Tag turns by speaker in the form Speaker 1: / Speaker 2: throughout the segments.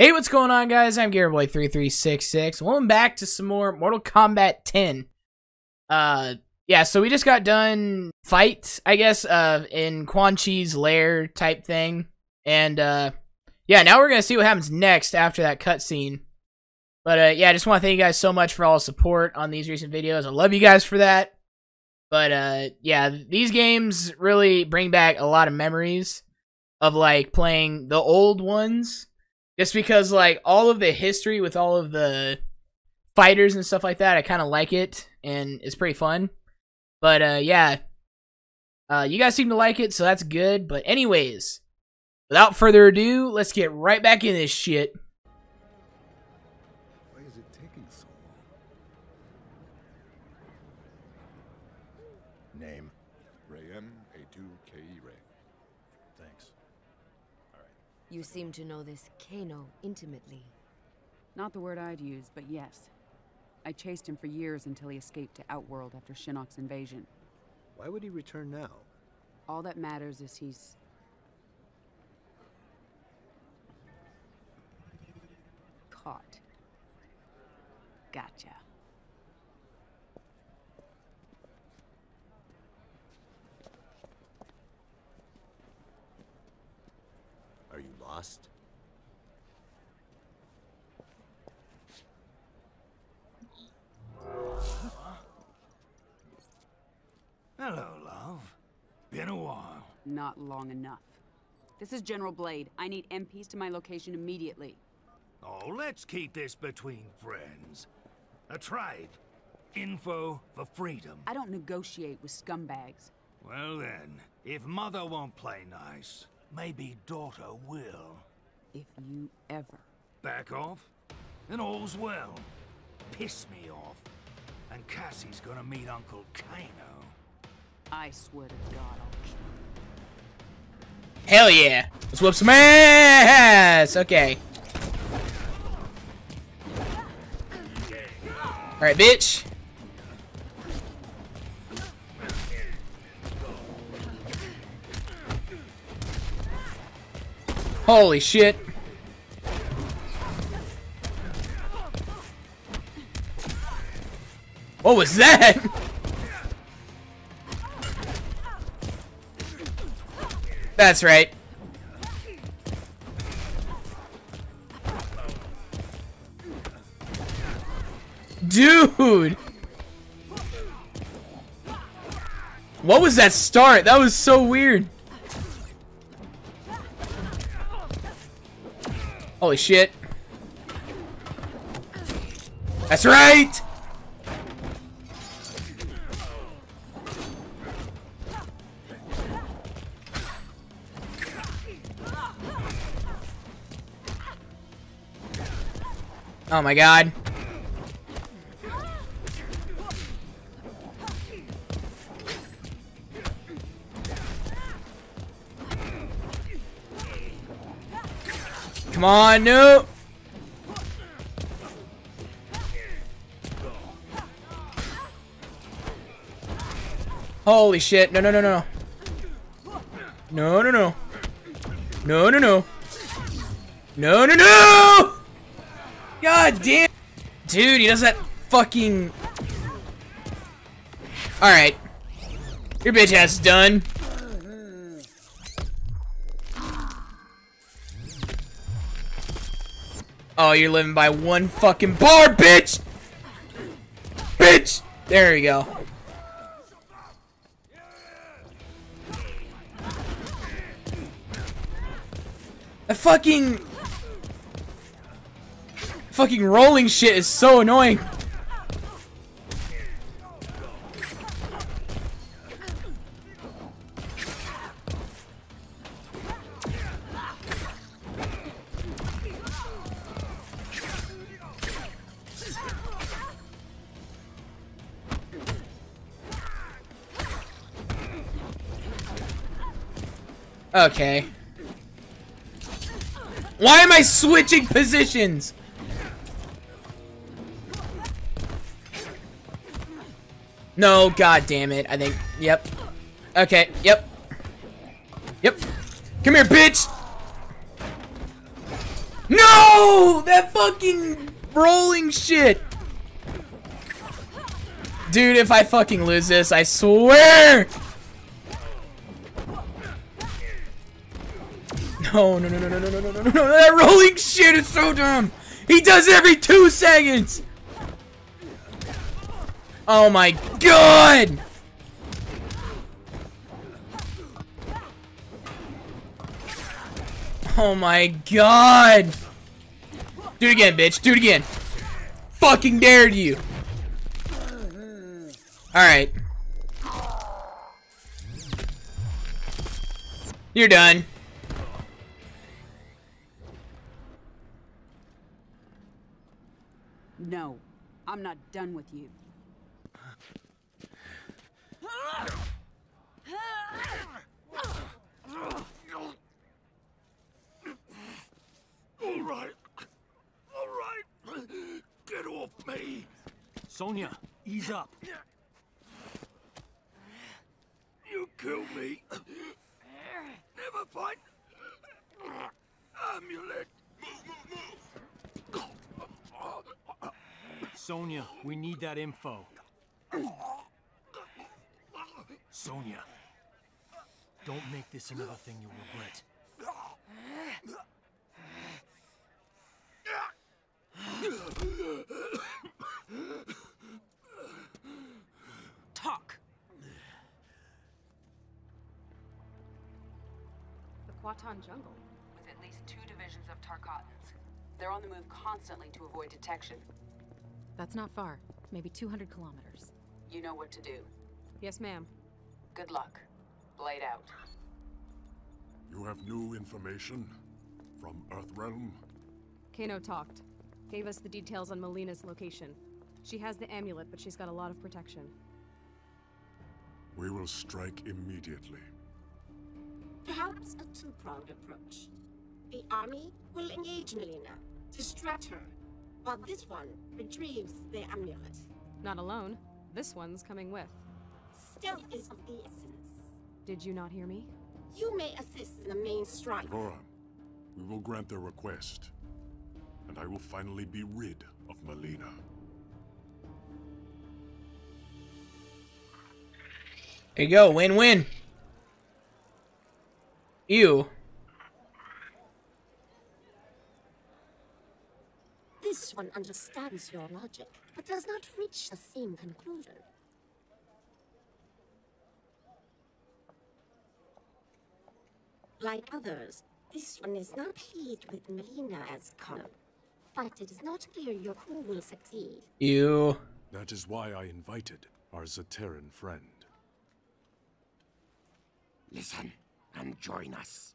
Speaker 1: Hey, what's going on, guys? I'm Gamerboy3366. Welcome back to some more Mortal Kombat 10. Uh, yeah, so we just got done fight, I guess, uh, in Quan Chi's lair type thing. And, uh, yeah, now we're gonna see what happens next after that cutscene. But, uh, yeah, I just want to thank you guys so much for all the support on these recent videos. I love you guys for that. But, uh, yeah, these games really bring back a lot of memories of, like, playing the old ones just because like all of the history with all of the fighters and stuff like that, I kind of like it and it's pretty fun. But uh, yeah, uh, you guys seem to like it, so that's good. But anyways, without further ado, let's get right back in this shit.
Speaker 2: You seem to know this Kano intimately.
Speaker 3: Not the word I'd use, but yes. I chased him for years until he escaped to Outworld after Shinnok's invasion.
Speaker 4: Why would he return now?
Speaker 3: All that matters is he's... Caught. Gotcha.
Speaker 4: Are you lost?
Speaker 5: Hello, love. Been a while.
Speaker 3: Not long enough. This is General Blade. I need MPs to my location immediately.
Speaker 5: Oh, let's keep this between friends. A tribe. Info for freedom.
Speaker 3: I don't negotiate with scumbags.
Speaker 5: Well then, if mother won't play nice, maybe daughter will.
Speaker 3: If you ever...
Speaker 5: Back off, and all's well. Piss me off. And Cassie's gonna meet Uncle Kano.
Speaker 3: I swear to God, I'll kill you.
Speaker 1: Hell yeah, let's whoop some ass. Okay. All right, bitch. Holy shit. What was that? That's right. Dude! What was that start? That was so weird. Holy shit. That's right! Oh my god. Come on, no! Holy shit. No, no, no, no. No, no, no. No, no, no. No, no, no! God damn! Dude, he does that fucking... Alright. Your bitch ass is done. Oh, you're living by one fucking bar, bitch! Bitch! There you go. A fucking fucking rolling shit is so annoying. Okay. Why am I switching positions? No, god damn it. I think, yep. Okay, yep. Yep. Come here, bitch! No! That fucking rolling shit! Dude, if I fucking lose this, I swear! No, no, no, no, no, no, no, no, no, no, no, that rolling shit is so dumb! He does every two seconds! Oh my god! Oh my god! Do it again, bitch. Do it again. Fucking dared you. Alright. You're done.
Speaker 3: No, I'm not done with you.
Speaker 5: All right. All right. Get off me.
Speaker 6: Sonya, ease up.
Speaker 5: You kill me. Never find amulet.
Speaker 6: Sonya, we need that info. Sonya, don't make this another thing you'll regret.
Speaker 3: Talk!
Speaker 7: The Kuatan jungle.
Speaker 3: With at least two divisions of Tarkatans. They're on the move constantly to avoid detection.
Speaker 7: That's not far. Maybe 200 kilometers.
Speaker 3: You know what to do.
Speaker 7: Yes, ma'am.
Speaker 3: Good luck. Blade out.
Speaker 4: You have new information from Earthrealm?
Speaker 7: Kano talked. Gave us the details on Mileena's location. She has the amulet, but she's got a lot of protection.
Speaker 4: We will strike immediately.
Speaker 8: Perhaps a two-pronged approach. The army will engage Mileena, distract her, while this one retrieves the amulet.
Speaker 7: Not alone. This one's coming with.
Speaker 8: Stealth is of the essence.
Speaker 7: Did you not hear me?
Speaker 8: You may assist in the main strike.
Speaker 4: D'Vorah, we will grant their request. And I will finally be rid of Mileena.
Speaker 1: There you go. Win-win. Ew.
Speaker 8: This one understands your logic, but does not reach the same conclusion. Like others, this one is not pleased with Mileena as Connor. But it is not clear your crew will succeed.
Speaker 1: You.
Speaker 4: That is why I invited our Zaterran friend.
Speaker 9: Listen and join us.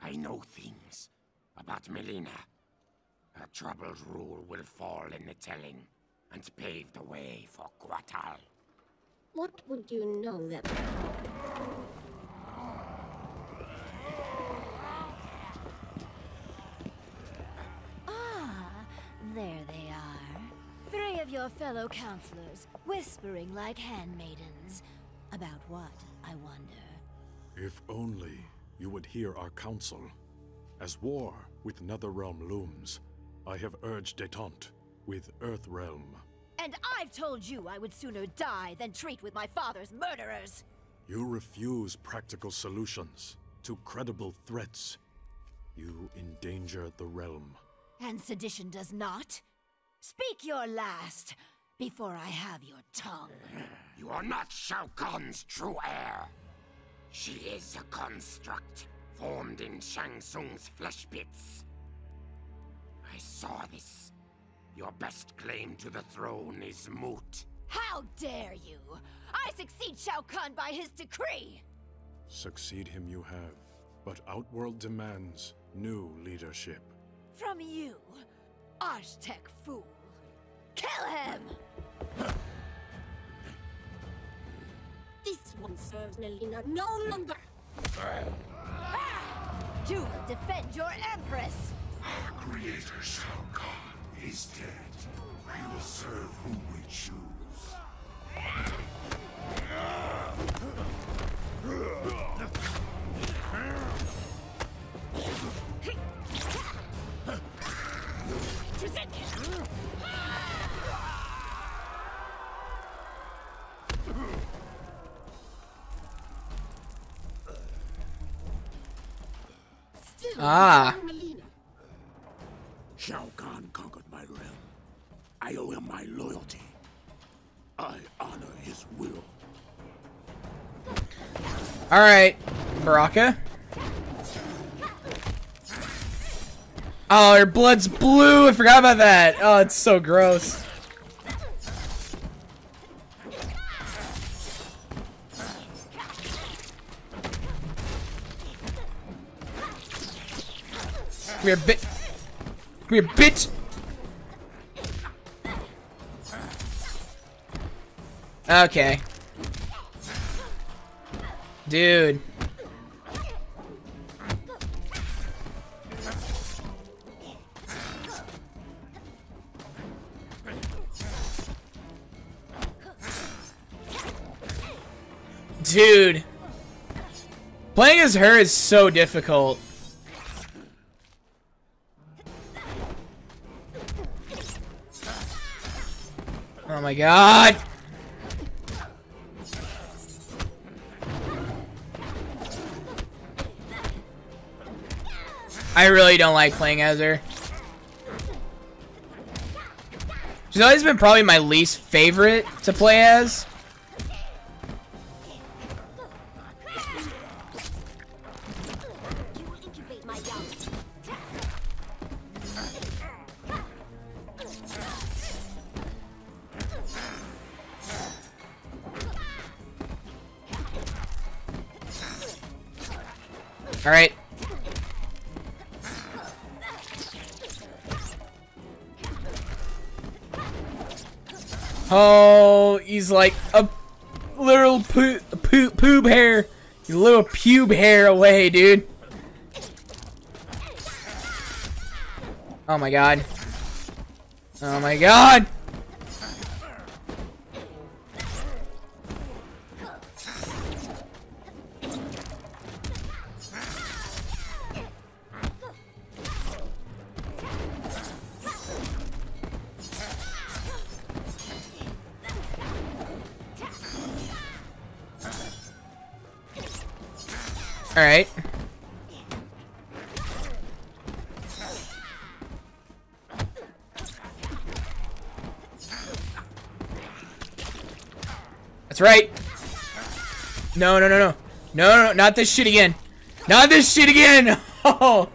Speaker 9: I know things about Mileena. Her troubled rule will fall in the telling and pave the way for Kotal.
Speaker 8: What would you know that
Speaker 2: Ah, there they are. Three of your fellow counselors, whispering like handmaidens. About what, I wonder?
Speaker 4: If only you would hear our counsel. As war with Netherrealm looms, I have urged detente with Earthrealm.
Speaker 2: And I've told you I would sooner die than treat with my father's murderers!
Speaker 4: You refuse practical solutions to credible threats. You endanger the realm.
Speaker 2: And sedition does not? Speak your last, before I have your tongue.
Speaker 9: You are not Shao Kahn's true heir. She is a construct formed in Shang Tsung's flesh pits. I saw this. Your best claim to the throne is moot.
Speaker 2: How dare you! I succeed Shao Kahn by his decree!
Speaker 4: Succeed him you have, but Outworld demands new leadership.
Speaker 2: From you, Osh-Tekk fool. Kill him!
Speaker 8: this one serves Melina no longer? Ah!
Speaker 2: You will defend your Empress!
Speaker 5: Creator Shao Kahn is dead. We will serve whom we choose.
Speaker 1: Ah. All right, Baraka. Oh, your blood's blue. I forgot about that. Oh, it's so gross. Come here, bit. Come here, bitch. Okay. Dude. Dude. Playing as her is so difficult. Oh my god. I really don't like playing as her. She's always been probably my least favorite to play as. Oh, he's like a little poo poo poob hair. He's a little pube hair away, dude. Oh my god. Oh my god. That's right. No, no, no, no. No, no, no, not this shit again. Not this shit again! Oh!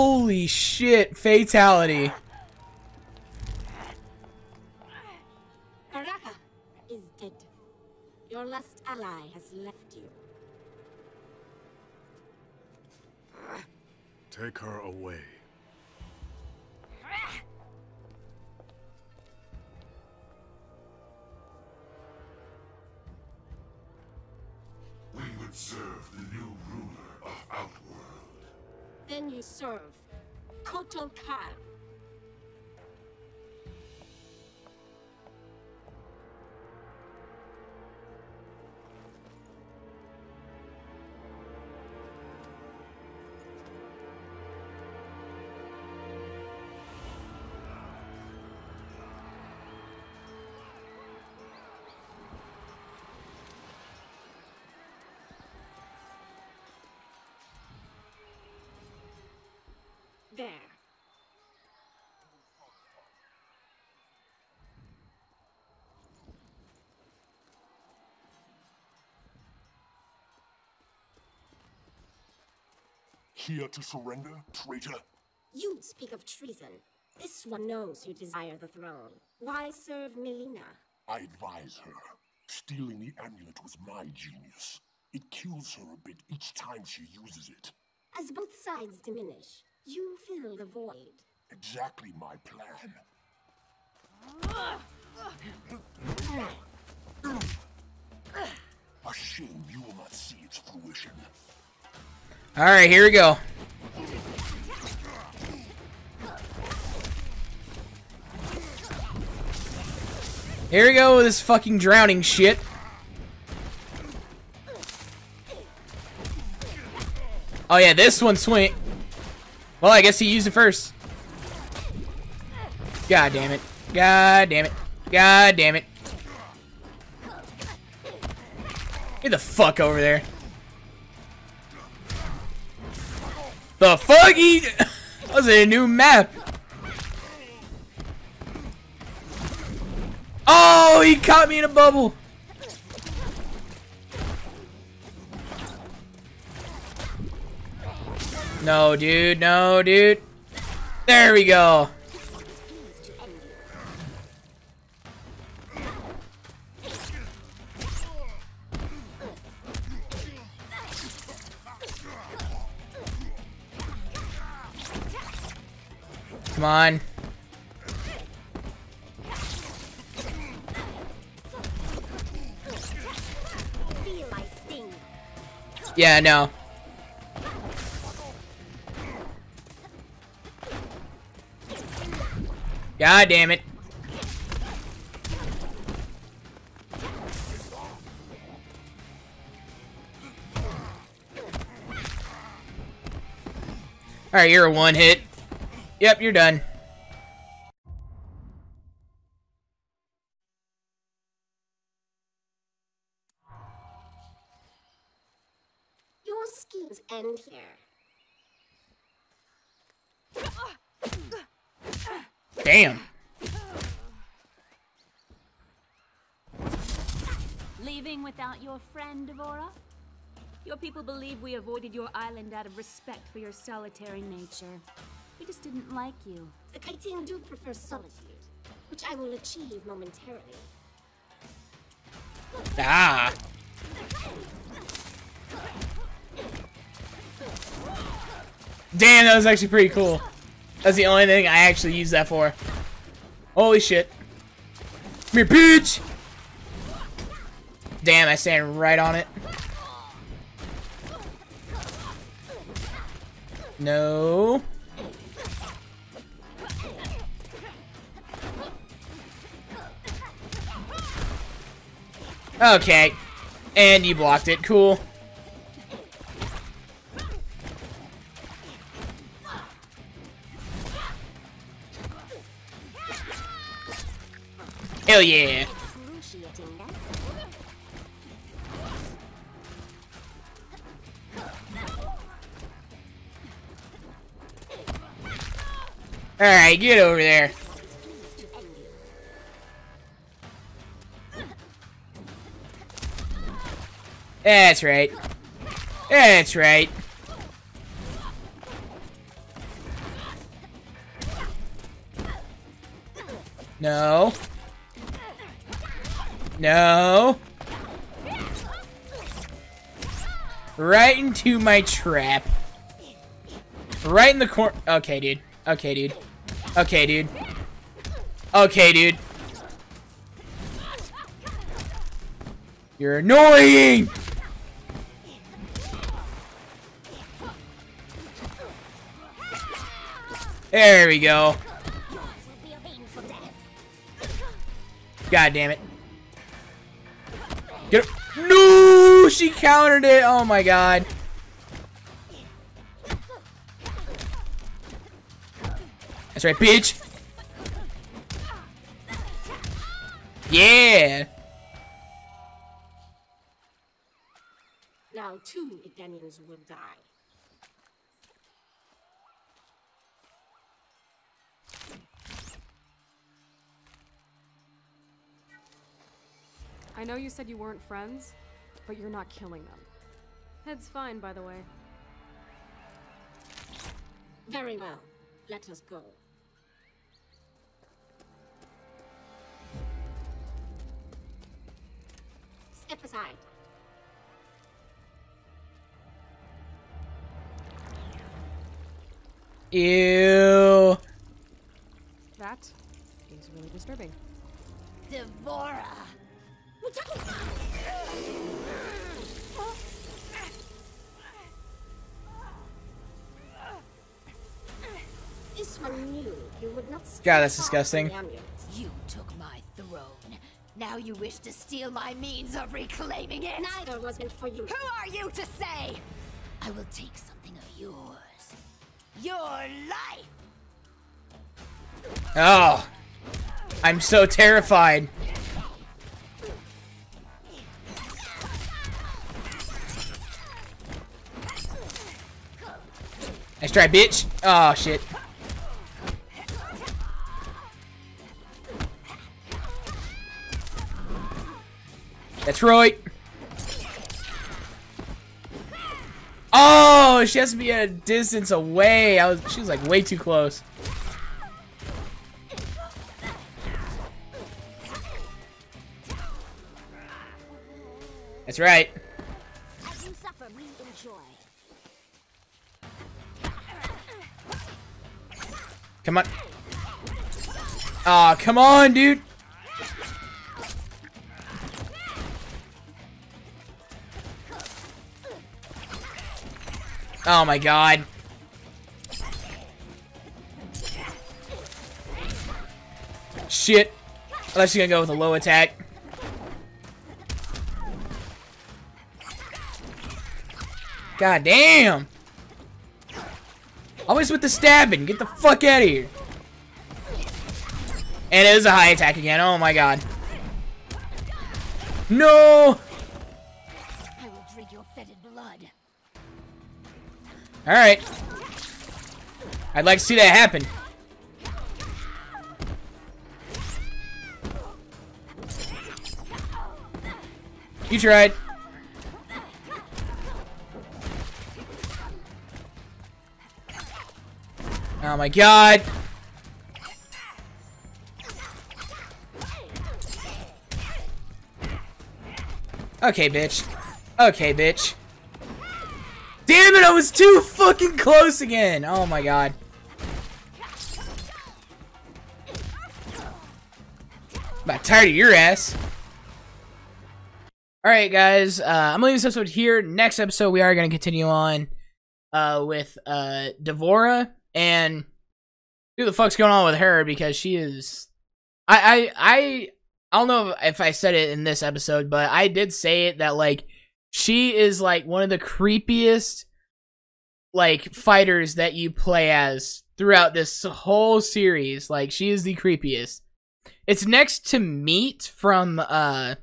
Speaker 1: Holy shit, fatality.
Speaker 8: Baraka is dead. Your last ally has left you.
Speaker 4: Take her away.
Speaker 9: Serve
Speaker 8: Kotal Kahn. There.
Speaker 6: Here to surrender, traitor?
Speaker 8: You speak of treason. This one knows you desire the throne. Why serve Melina?
Speaker 6: I advise her. Stealing the amulet was my genius. It kills her a bit each time she uses it.
Speaker 8: As both sides diminish, You fill the void.
Speaker 10: Exactly my plan. A shame you will not see its fruition.
Speaker 1: Alright, here we go. Here we go with this fucking drowning shit. Oh yeah, this one swing. Well, I guess he used it first. God damn it. God damn it. God damn it. Get the fuck over there. The fuck? He was it a new map? Oh, he caught me in a bubble. No, dude. No, dude. There we go. Come on. Yeah, no. God damn it. Alright, you're a one hit. Yep, you're done.
Speaker 8: Your schemes end here.
Speaker 1: Damn.
Speaker 11: Leaving without your friend, D'Vorah? Your people believe we avoided your island out of respect for your solitary nature. We just didn't like you.
Speaker 8: The Kytinn do prefer solitude, which I will achieve momentarily.
Speaker 1: Ah. Damn, that was actually pretty cool. That's the only thing I actually use that for. Holy shit. Come here, bitch! Damn, I stand right on it. No. Okay. And you blocked it. Cool. Hell yeah. Alright, get over there. That's right. That's right. No. No. Right into my trap. Right in the corner. Okay, dude. Okay, dude. Okay, dude. Okay, dude. You're annoying! There we go. God damn it. Get it. No! She countered it! Oh my god. That's right, bitch! Yeah!
Speaker 8: Now two Edenians will die.
Speaker 7: I know you said you weren't friends, but you're not killing them. Head's fine, by the way.
Speaker 8: Very well. Let us go. Step aside.
Speaker 1: Ew.
Speaker 8: This knew you would not
Speaker 1: God, that's disgusting.
Speaker 2: You took my throne. Now you wish to steal my means of reclaiming it?
Speaker 8: Neither was meant for you.
Speaker 2: Who are you to say? I will take something of yours. Your life!
Speaker 1: Oh. I'm so terrified. Nice try, bitch. Oh, shit. That's right. Oh, she has to be at a distance away. I was, she was like way too close. That's right. Come on. Aw, come on, dude. Oh my god. Shit. Unless you're gonna go with a low attack. God damn. Always with the stabbing. Get the fuck out of here. And it is a high attack again. Oh my god. No! Alright. I'd like to see that happen. You tried. Oh my god. Okay, bitch. Okay, bitch. Damn it, I was too fucking close again. Oh my god. About tired of your ass. Alright, guys. Uh, I'm gonna leave this episode here. Next episode, we are gonna continue on uh, with uh, D'Vorah and who the fuck's going on with her because she is. I I I I don't know if I said it in this episode, but I did say it that like she is like one of the creepiest like fighters that you play as throughout this whole series. Like she is the creepiest. It's next to Meat from uh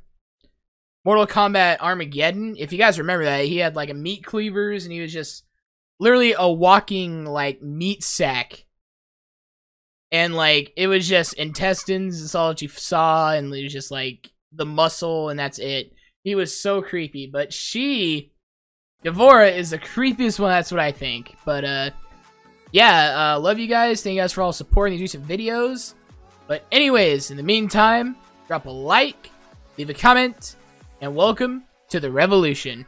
Speaker 1: Mortal Kombat Armageddon. If you guys remember that, he had like a meat cleavers and he was just literally a walking like meat sack. And like it was just intestines, that's all that you saw, and it was just like the muscle and that's it. He was so creepy. But she D'Vorah is the creepiest one, that's what I think. But uh yeah, uh love you guys. Thank you guys for all supporting these recent videos. But anyways, in the meantime, drop a like, leave a comment, and welcome to the revolution.